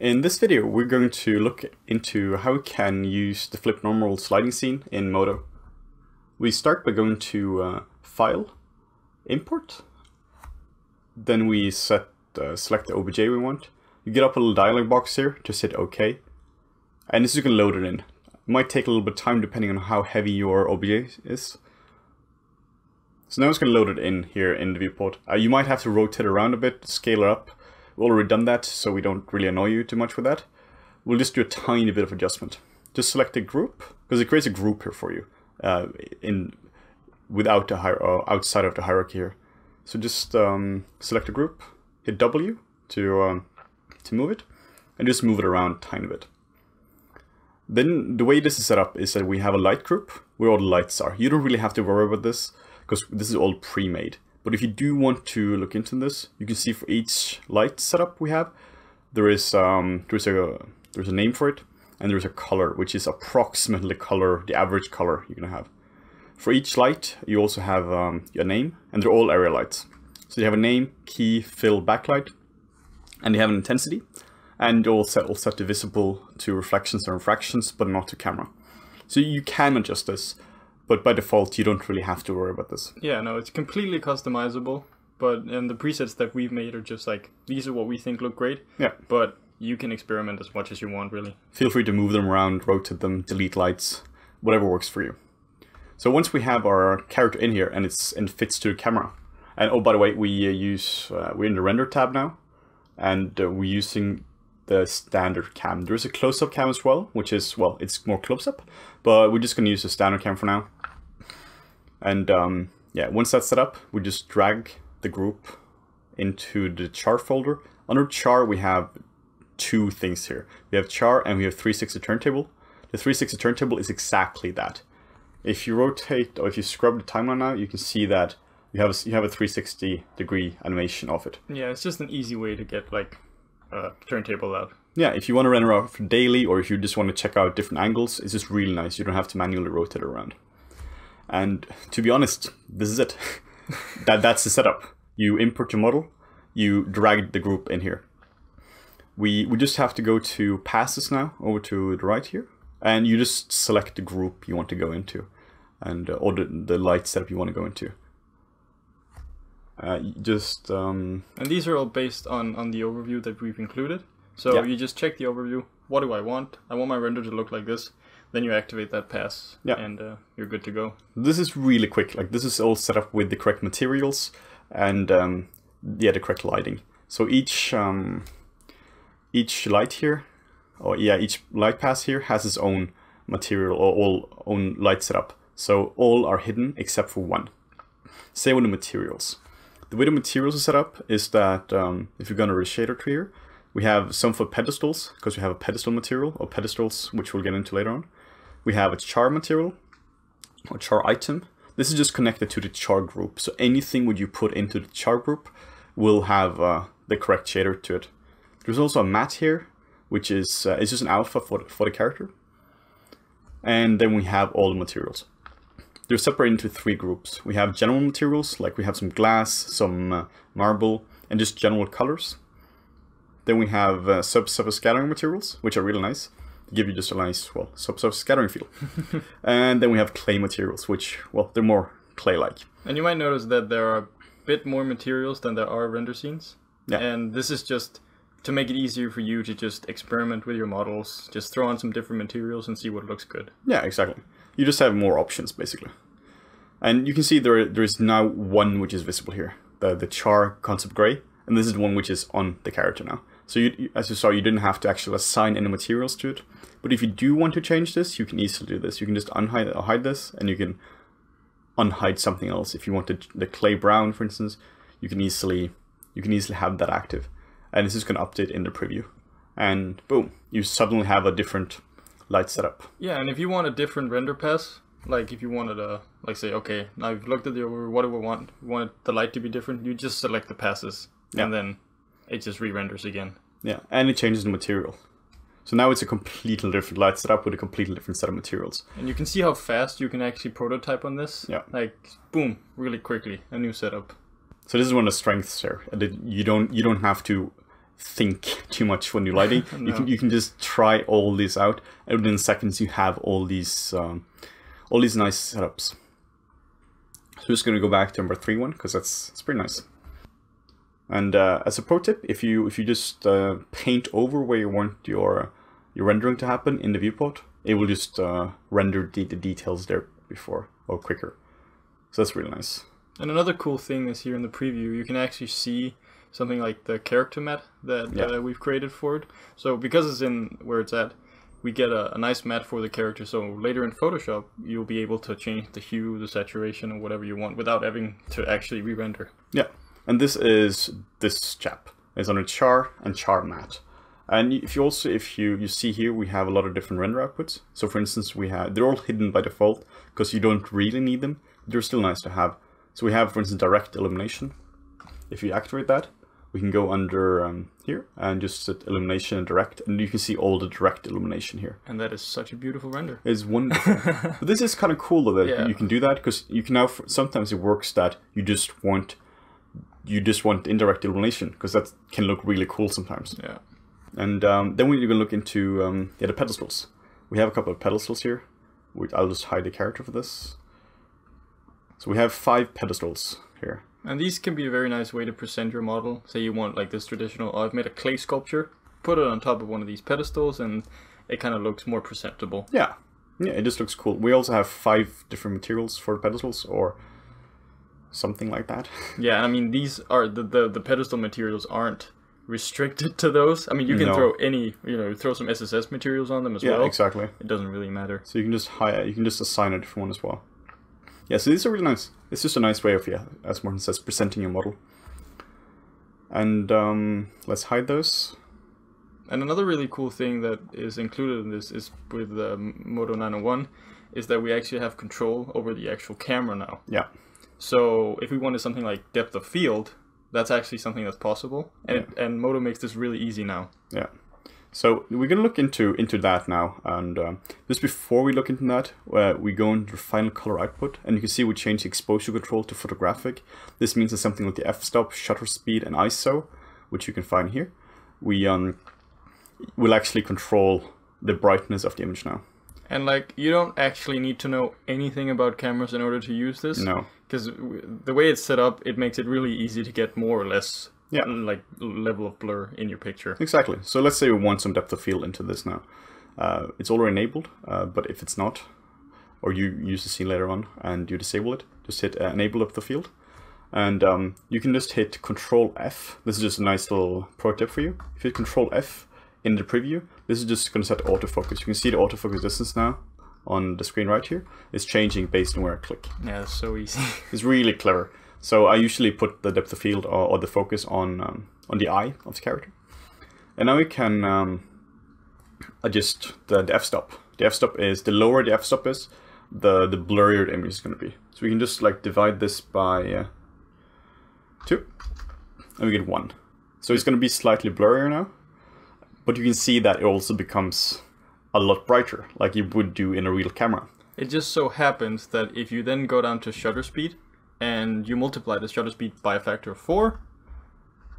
In this video, we're going to look into how we can use the FlippedNormals Lighting Scene in Modo. We start by going to uh, File, Import, then we set uh, select the OBJ we want. You get up a little dialog box here, just hit OK, and this is going to load it in. It might take a little bit of time depending on how heavy your OBJ is. So now it's going to load it in here in the viewport. Uh, you might have to rotate around a bit, scale it up, We've already done that, so we don't really annoy you too much with that. We'll just do a tiny bit of adjustment. Just select a group, because it creates a group here for you, uh, in without the hier uh, outside of the hierarchy here. So just um, select a group, hit W to um, to move it, and just move it around a tiny bit. Then the way this is set up is that we have a light group where all the lights are. You don't really have to worry about this because this is all pre-made. But if you do want to look into this, you can see for each light setup we have, there is um, there's a there's a name for it, and there's a color, which is approximately color, the average color you're gonna have. For each light, you also have um, your name, and they're all area lights. So you have a name, key, fill, backlight, and you have an intensity, and all set all set to visible to reflections and refractions, but not to camera. So you can adjust this but by default you don't really have to worry about this. Yeah, no, it's completely customizable. But and the presets that we've made are just like these are what we think look great. Yeah. But you can experiment as much as you want, really. Feel free to move them around, rotate them, delete lights, whatever works for you. So once we have our character in here and it's and fits to the camera, and oh by the way, we uh, use uh, we're in the render tab now, and uh, we're using the standard cam. There's a close-up cam as well, which is well, it's more close-up, but we're just gonna use the standard cam for now. And um, yeah, once that's set up, we just drag the group into the char folder. Under char, we have two things here. We have char and we have 360 turntable. The 360 turntable is exactly that. If you rotate or if you scrub the timeline now, you can see that you have a, you have a 360 degree animation of it. Yeah, it's just an easy way to get like a turntable out. Yeah, if you want to render out daily or if you just want to check out different angles, it's just really nice. You don't have to manually rotate around. And to be honest, this is it. that That's the setup. You import your model, you drag the group in here. We, we just have to go to passes now, over to the right here, and you just select the group you want to go into, and uh, or the, the light setup you want to go into. Uh, just um, and these are all based on on the overview that we've included. So yeah. you just check the overview. What do I want? I want my render to look like this then you activate that pass yeah. and uh, you're good to go. This is really quick. Like this is all set up with the correct materials and um, yeah, the correct lighting. So each um, each light here, or yeah, each light pass here has its own material or all own light setup. So all are hidden except for one. Same with the materials. The way the materials are set up is that um, if you're going to reshader tree here, we have some for pedestals, because we have a pedestal material, or pedestals, which we'll get into later on. We have a char material, or char item. This is just connected to the char group, so anything would you put into the char group will have uh, the correct shader to it. There's also a mat here, which is uh, it's just an alpha for, for the character. And then we have all the materials. They're separated into three groups. We have general materials, like we have some glass, some uh, marble, and just general colors. Then we have uh, subsurface scattering materials, which are really nice. Give you just a nice, well, subsurface scattering feel. and then we have clay materials, which, well, they're more clay-like. And you might notice that there are a bit more materials than there are render scenes. Yeah. And this is just to make it easier for you to just experiment with your models, just throw on some different materials and see what looks good. Yeah, exactly. You just have more options, basically. And you can see there there is now one which is visible here, the, the char concept gray, and this is the one which is on the character now. So you, as you saw, you didn't have to actually assign any materials to it. But if you do want to change this, you can easily do this. You can just unhide hide this, and you can unhide something else. If you wanted the clay brown, for instance, you can easily you can easily have that active. And this is going to update in the preview. And boom, you suddenly have a different light setup. Yeah, and if you want a different render pass, like if you wanted to like say, okay, now you've looked at the what do we want? We want the light to be different, you just select the passes. Yeah. And then it just re-renders again. Yeah, and it changes the material. So now it's a completely different light setup with a completely different set of materials. And you can see how fast you can actually prototype on this. Yeah. Like, boom, really quickly, a new setup. So this is one of the strengths here. You don't you don't have to think too much when you're lighting. no. You can you can just try all this out, and within seconds you have all these um, all these nice setups. So I'm just gonna go back to number three one because that's it's pretty nice. And uh, as a pro tip, if you if you just uh, paint over where you want your your rendering to happen in the viewport, it will just uh, render the, the details there before or quicker. So that's really nice. And another cool thing is here in the preview, you can actually see something like the character mat that yeah. uh, we've created for it. So because it's in where it's at, we get a, a, nice mat for the character. So later in Photoshop, you'll be able to change the hue, the saturation, or whatever you want without having to actually re-render. Yeah, and this is this chap. It's under char and char mat. And if you also, if you, you see here, we have a lot of different render outputs. So for instance, we have, they're all hidden by default because you don't really need them. They're still nice to have. So we have, for instance, direct illumination. If you activate that, we can go under um, here and just set illumination and direct, and you can see all the direct illumination here. And that is such a beautiful render. It's wonderful. but this is kind of cool though that yeah. you can do that because you can now. Sometimes it works that you just want you just want indirect illumination because that can look really cool sometimes. Yeah. And um, then we're going to look into um, yeah, the pedestals. We have a couple of pedestals here. I'll just hide the character for this. So we have five pedestals here. And these can be a very nice way to present your model. Say you want like this traditional, oh, I've made a clay sculpture, put it on top of one of these pedestals and it kind of looks more presentable. Yeah, yeah, it just looks cool. We also have five different materials for pedestals or something like that. Yeah, I mean these are the, the, the pedestal materials aren't restricted to those. I mean you can no. throw any you know, throw some SSS materials on them as yeah, well. Yeah, exactly. It doesn't really matter. So you can just hire you can just assign a different one as well. Yeah, so these are really nice. It's just a nice way of, yeah, as Morten says, presenting your model. And um, let's hide those. And another really cool thing that is included in this is with the Modo 901 is that we actually have control over the actual camera now. Yeah. So if we wanted something like depth of field, that's actually something that's possible. And, yeah. and Modo makes this really easy now. Yeah. So we're going to look into into that now, and um, just before we look into that, uh, we go into the final color output, and you can see we change the exposure control to photographic. This means that something like the f-stop, shutter speed, and ISO, which you can find here, we um, will actually control the brightness of the image now. And like, you don't actually need to know anything about cameras in order to use this. No. Because the way it's set up, it makes it really easy to get more or less yeah. like level of blur in your picture. Exactly. So let's say we want some depth of field into this now. Uh, it's already enabled, uh, but if it's not, or you use the scene later on and you disable it, just hit uh, enable depth of field. And um, you can just hit Control F. This is just a nice little pro tip for you. If you hit Control F in the preview, this is just going to set autofocus. You can see the autofocus distance now on the screen right here is changing based on where I click. Yeah, it's so easy. it's really clever. So I usually put the depth of field or, or the focus on um, on the eye of the character. And now we can um, adjust the, the f-stop. The f-stop is, the lower the f-stop is, the, the blurrier the image is going to be. So we can just like divide this by uh, 2, and we get 1. So it's going to be slightly blurrier now, but you can see that it also becomes a lot brighter, like you would do in a real camera. It just so happens that if you then go down to shutter speed, and you multiply the shutter speed by a factor of 4,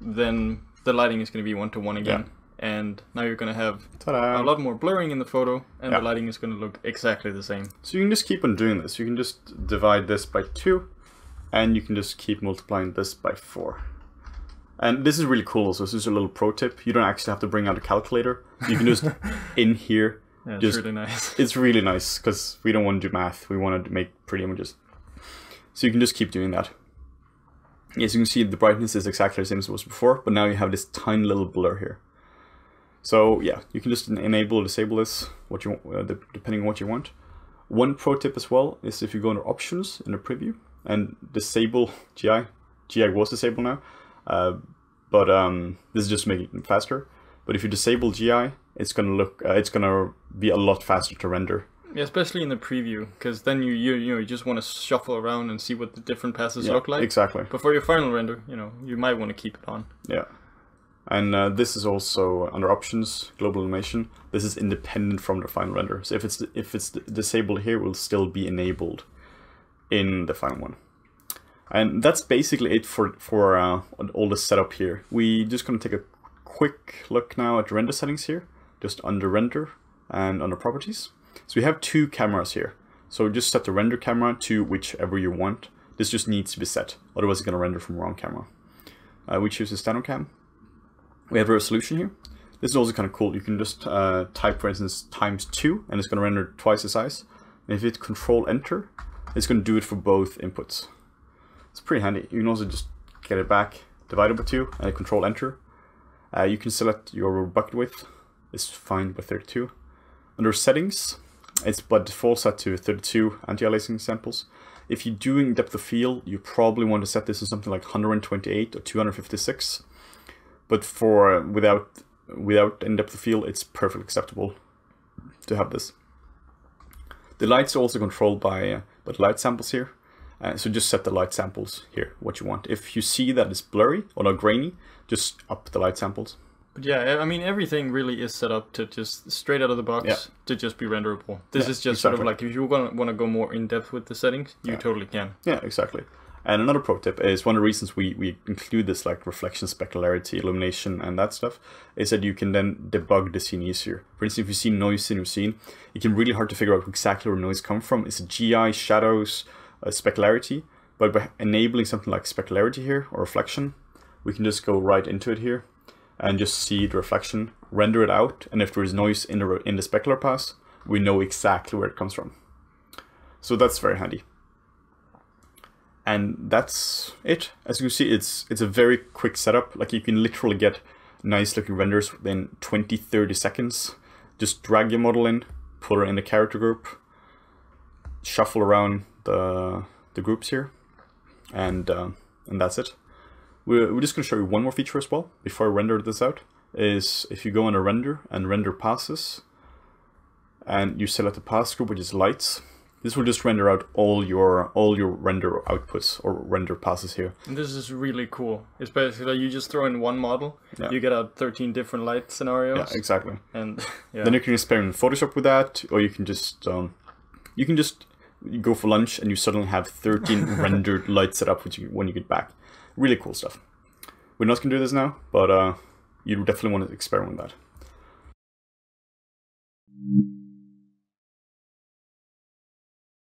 then the lighting is going to be 1 to 1 again. Yeah. And now you're going to have a lot more blurring in the photo, and yeah. the lighting is going to look exactly the same. So you can just keep on doing this. You can just divide this by 2, and you can just keep multiplying this by 4. And this is really cool So This is a little pro tip. You don't actually have to bring out a calculator. You can just, in here, yeah, it's just, really nice. It's really nice because we don't want to do math. We want to make pretty images. So you can just keep doing that. As you can see, the brightness is exactly the same as it was before, but now you have this tiny little blur here. So yeah, you can just enable or disable this, what you uh, depending on what you want. One pro tip as well is if you go under options in the preview and disable GI. GI was disabled now, uh, but um, this is just making it faster. But if you disable GI, it's gonna look, uh, it's gonna be a lot faster to render yeah, especially in the preview, because then you, you you know you just want to shuffle around and see what the different passes yeah, look like. Exactly. But for your final render, you know, you might want to keep it on. Yeah. And uh, this is also under options, global illumination. This is independent from the final render. So if it's if it's disabled here, it will still be enabled in the final one. And that's basically it for, for uh, all the setup here. We just gonna take a quick look now at render settings here, just under render and under properties. So we have two cameras here. So just set the render camera to whichever you want. This just needs to be set, otherwise it's gonna render from wrong camera. Uh, we choose the standard cam. We have a resolution here. This is also kind of cool. You can just uh, type, for instance, times 2, and it's going to render twice the size. And if you hit Control Enter, it's going to do it for both inputs. It's pretty handy. You can also just get it back, divide it by 2, and Control Enter. Uh, you can select your bucket width. It's fine with 32. Under Settings, it's by default set to 32 anti-aliasing samples. If you're doing depth of field, you probably want to set this to something like 128 or 256. But for without without in-depth of field, it's perfectly acceptable to have this. The lights are also controlled by, uh, by light samples here. Uh, so just set the light samples here, what you want. If you see that it's blurry or not grainy, just up the light samples. But yeah, I mean everything really is set up to just straight out of the box yeah. to just be renderable. This yeah, is just exactly. sort of like if you want to go more in depth with the settings, you yeah. totally can. Yeah, exactly. And another pro tip is one of the reasons we, we include this like reflection, specularity, illumination, and that stuff is that you can then debug the scene easier. For instance, if you see noise in your scene, it can really hard to figure out exactly where noise comes from. Is it GI, shadows, uh, specularity? But by enabling something like specularity here or reflection, we can just go right into it here and just see the reflection, render it out, and if there is noise in the in the specular pass, we know exactly where it comes from. So that's very handy and that's it. As you can see, it's it's a very quick setup. Like you can literally get nice looking renders within 20, 30 seconds. Just drag your model in, put it in the character group, shuffle around the the groups here, and uh, and that's it. We're, we're just going to show you one more feature as well before I render this out. Is if you go on a render and render passes, and you select the pass group, which is lights, this will just render out all your all your render outputs or render passes here. And this is really cool. It's basically you just throw in one model, yeah. you get out 13 different light scenarios. Yeah, exactly. And yeah. then you can experiment in Photoshop with that, or you can just um, you can just you go for lunch and you suddenly have 13 rendered lights set up which you, when you get back. Really cool stuff. We're not gonna do this now, but uh, you definitely want to experiment with that.